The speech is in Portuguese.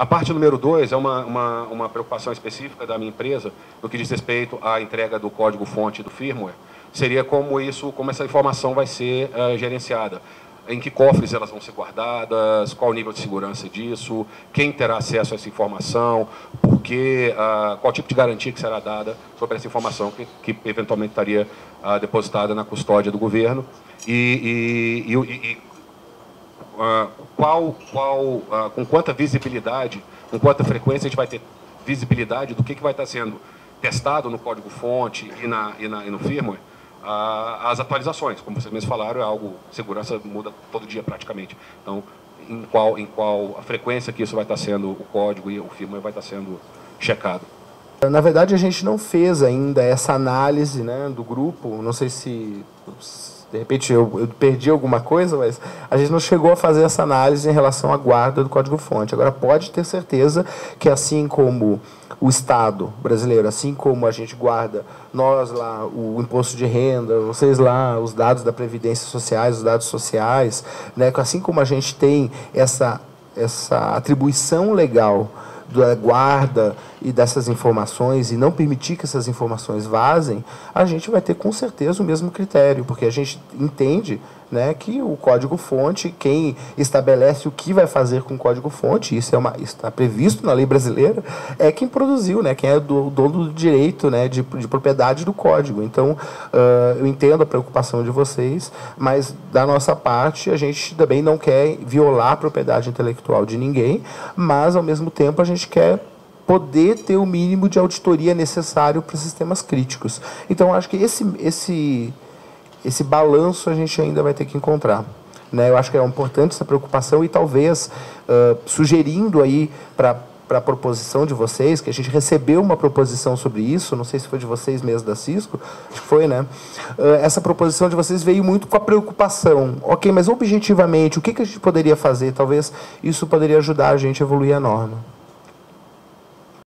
A parte número dois é uma, uma, uma preocupação específica da minha empresa, no que diz respeito à entrega do código-fonte do firmware, seria como isso, como essa informação vai ser uh, gerenciada. Em que cofres elas vão ser guardadas, qual o nível de segurança disso, quem terá acesso a essa informação, porque, uh, qual tipo de garantia que será dada sobre essa informação que, que eventualmente estaria uh, depositada na custódia do governo. E, e, e, e qual, qual, com quanta visibilidade, com quanta frequência a gente vai ter visibilidade do que, que vai estar sendo testado no código-fonte e, na, e, na, e no firmware, as atualizações. Como vocês mesmos falaram, é algo, segurança muda todo dia praticamente. Então, em qual, em qual a frequência que isso vai estar sendo, o código e o firmware vai estar sendo checado. Na verdade, a gente não fez ainda essa análise né, do grupo. Não sei se, de repente, eu, eu, perdi alguma coisa, mas a gente não chegou a fazer essa análise em relação à guarda do código-fonte. Agora, pode ter certeza que, assim como o Estado brasileiro, assim como a gente guarda nós lá o imposto de renda, vocês lá os dados da previdência sociais, os dados sociais, né? Assim como a gente tem essa essa atribuição legal da guarda e dessas informações e não permitir que essas informações vazem, a gente vai ter com certeza o mesmo critério, porque a gente entende né, que o código-fonte, quem estabelece o que vai fazer com o código-fonte, isso é uma, está previsto na lei brasileira, é quem produziu, né, quem é o dono do direito né, de, de propriedade do código. Então, uh, eu entendo a preocupação de vocês, mas da nossa parte, a gente também não quer violar a propriedade intelectual de ninguém, mas, ao mesmo tempo, a gente quer poder ter o mínimo de auditoria necessário para sistemas críticos. Então, acho que esse, esse esse balanço a gente ainda vai ter que encontrar. Né? Eu acho que é importante essa preocupação e talvez uh, sugerindo aí para para a proposição de vocês, que a gente recebeu uma proposição sobre isso, não sei se foi de vocês mesmo da Cisco, acho que foi, né? Essa proposição de vocês veio muito com a preocupação. Ok, mas objetivamente, o que, que a gente poderia fazer? Talvez isso poderia ajudar a gente a evoluir a norma.